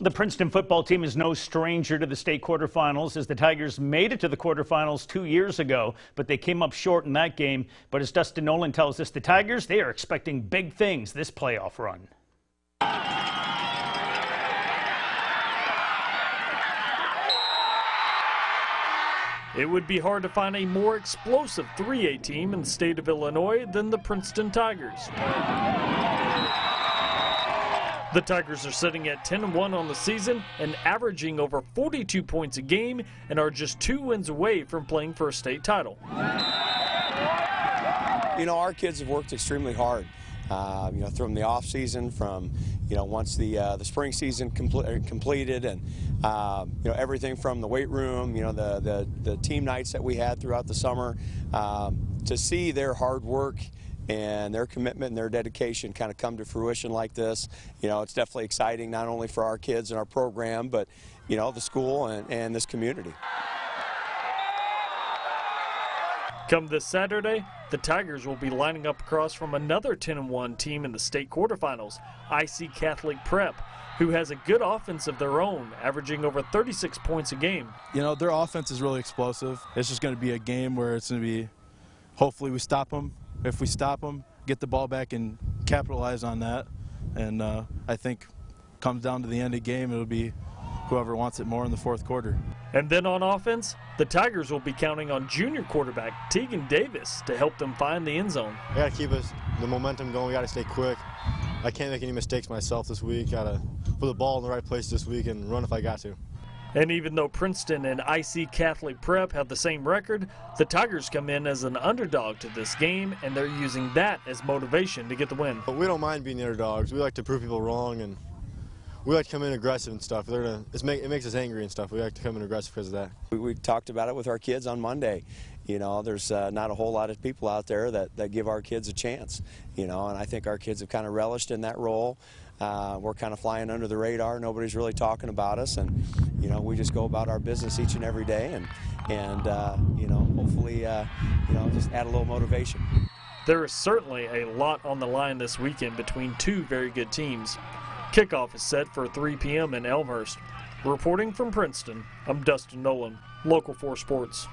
The Princeton football team is no stranger to the state quarterfinals as the Tigers made it to the quarterfinals two years ago, but they came up short in that game. But as Dustin Nolan tells us, the Tigers, they are expecting big things this playoff run. It would be hard to find a more explosive 3A team in the state of Illinois than the Princeton Tigers. The Tigers are sitting at 10 1 on the season and averaging over 42 points a game and are just two wins away from playing for a state title. You know, our kids have worked extremely hard. Uh, you know, from the off season, from you know, once the uh, the spring season compl completed, and uh, you know everything from the weight room, you know, the the, the team nights that we had throughout the summer, um, to see their hard work and their commitment and their dedication kind of come to fruition like this. You know, it's definitely exciting not only for our kids and our program, but, you know, the school and, and this community. Come this Saturday, the Tigers will be lining up across from another 10-1 team in the state quarterfinals, IC Catholic Prep, who has a good offense of their own, averaging over 36 points a game. You know, their offense is really explosive. It's just going to be a game where it's going to be, hopefully we stop them if we stop them, get the ball back and capitalize on that. And uh, I think comes down to the end of the game, it'll be whoever wants it more in the fourth quarter. And then on offense, the Tigers will be counting on junior quarterback Tegan Davis to help them find the end zone. I got to keep us the momentum going. We got to stay quick. I can't make any mistakes myself this week. Got to put the ball in the right place this week and run if I got to. And even though Princeton and IC Catholic Prep have the same record, the Tigers come in as an underdog to this game, and they're using that as motivation to get the win. But we don't mind being the underdogs. We like to prove people wrong, and we like to come in aggressive and stuff. Gonna, make, it makes us angry and stuff. We like to come in aggressive because of that. We, we talked about it with our kids on Monday. You know, there's uh, not a whole lot of people out there that, that give our kids a chance. You know, and I think our kids have kind of relished in that role. Uh, we're kind of flying under the radar. Nobody's really talking about us, and you know we just go about our business each and every day, and and uh, you know hopefully uh, you know just add a little motivation. There is certainly a lot on the line this weekend between two very good teams. Kickoff is set for 3 p.m. in Elmhurst. Reporting from Princeton, I'm Dustin Nolan, Local 4 Sports.